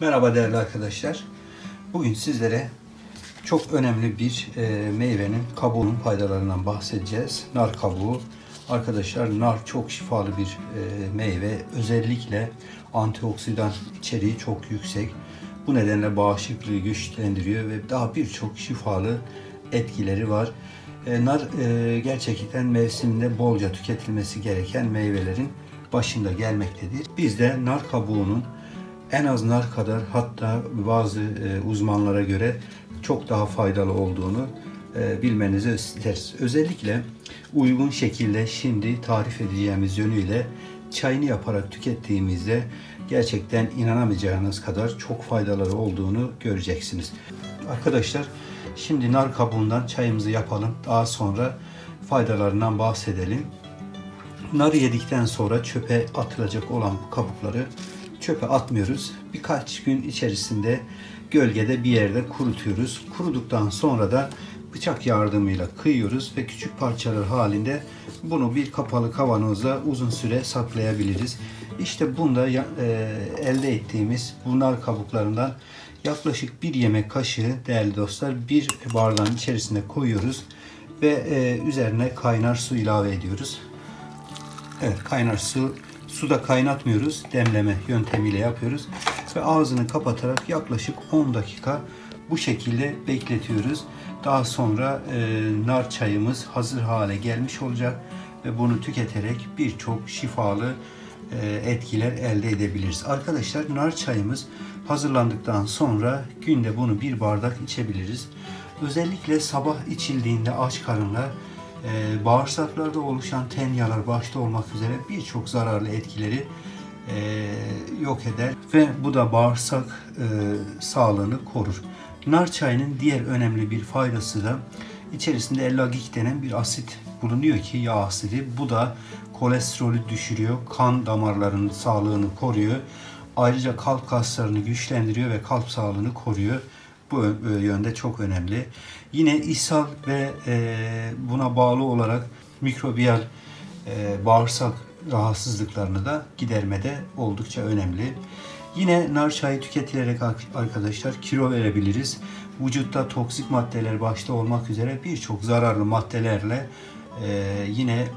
Merhaba değerli arkadaşlar. Bugün sizlere çok önemli bir e, meyvenin kabuğunun faydalarından bahsedeceğiz. Nar kabuğu. Arkadaşlar nar çok şifalı bir e, meyve. Özellikle antioksidan içeriği çok yüksek. Bu nedenle bağışıklığı güçlendiriyor ve daha birçok şifalı etkileri var. E, nar e, gerçekten mevsiminde bolca tüketilmesi gereken meyvelerin başında gelmektedir. Biz de nar kabuğunun en az nar kadar hatta bazı e, uzmanlara göre çok daha faydalı olduğunu e, bilmenizi isteriz. Özellikle uygun şekilde şimdi tarif edeceğimiz yönüyle çayını yaparak tükettiğimizde gerçekten inanamayacağınız kadar çok faydaları olduğunu göreceksiniz. Arkadaşlar şimdi nar kabuğundan çayımızı yapalım. Daha sonra faydalarından bahsedelim. Narı yedikten sonra çöpe atılacak olan kabukları çöpe atmıyoruz. Birkaç gün içerisinde gölgede bir yerde kurutuyoruz. Kuruduktan sonra da bıçak yardımıyla kıyıyoruz ve küçük parçalar halinde bunu bir kapalı kavanozda uzun süre saklayabiliriz. İşte bunda e, elde ettiğimiz bunlar kabuklarından yaklaşık bir yemek kaşığı değerli dostlar bir bardağın içerisine koyuyoruz ve e, üzerine kaynar su ilave ediyoruz. Evet kaynar su suda kaynatmıyoruz. Demleme yöntemiyle yapıyoruz. Ve ağzını kapatarak yaklaşık 10 dakika bu şekilde bekletiyoruz. Daha sonra e, nar çayımız hazır hale gelmiş olacak ve bunu tüketerek birçok şifalı e, etkiler elde edebiliriz. Arkadaşlar nar çayımız hazırlandıktan sonra günde bunu bir bardak içebiliriz. Özellikle sabah içildiğinde aç karınla e, bağırsaklarda oluşan tenyalar başta olmak üzere birçok zararlı etkileri e, yok eder ve bu da bağırsak e, sağlığını korur. Nar çayının diğer önemli bir faydası da içerisinde ellagik denen bir asit bulunuyor ki yağ asidi. Bu da kolesterolü düşürüyor, kan damarlarının sağlığını koruyor. Ayrıca kalp kaslarını güçlendiriyor ve kalp sağlığını koruyor. Bu yönde çok önemli. Yine ishal ve e, buna bağlı olarak mikrobiyal e, bağırsak rahatsızlıklarını da gidermede oldukça önemli. Yine nar çayı tüketilerek arkadaşlar kilo verebiliriz. Vücutta toksik maddeler başta olmak üzere birçok zararlı maddelerle e, yine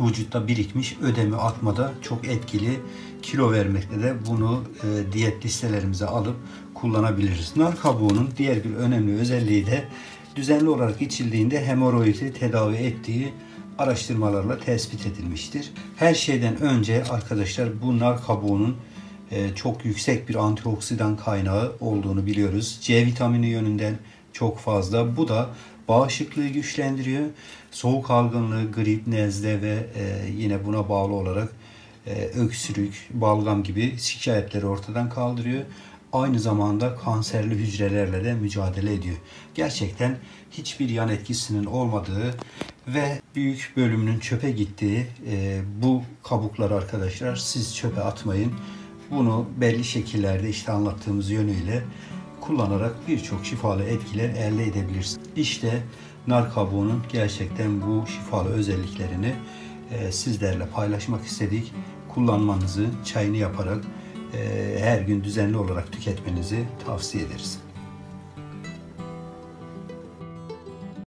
vücutta birikmiş ödemi atmada çok etkili. Kilo vermekte de bunu diyet listelerimize alıp kullanabiliriz. Nar kabuğunun diğer bir önemli özelliği de düzenli olarak içildiğinde hemoroidi tedavi ettiği araştırmalarla tespit edilmiştir. Her şeyden önce arkadaşlar bu nar kabuğunun e, çok yüksek bir antioksidan kaynağı olduğunu biliyoruz. C vitamini yönünden çok fazla. Bu da bağışıklığı güçlendiriyor. Soğuk algınlığı, grip, nezle ve e, yine buna bağlı olarak e, öksürük, balgam gibi şikayetleri ortadan kaldırıyor. Aynı zamanda kanserli hücrelerle de mücadele ediyor. Gerçekten hiçbir yan etkisinin olmadığı ve büyük bölümünün çöpe gittiği e, bu kabukları arkadaşlar siz çöpe atmayın. Bunu belli şekillerde işte anlattığımız yönüyle kullanarak birçok şifalı etkiler elde edebilirsiniz. İşte nar kabuğunun gerçekten bu şifalı özelliklerini e, sizlerle paylaşmak istedik. Kullanmanızı çayını yaparak her gün düzenli olarak tüketmenizi tavsiye ederiz.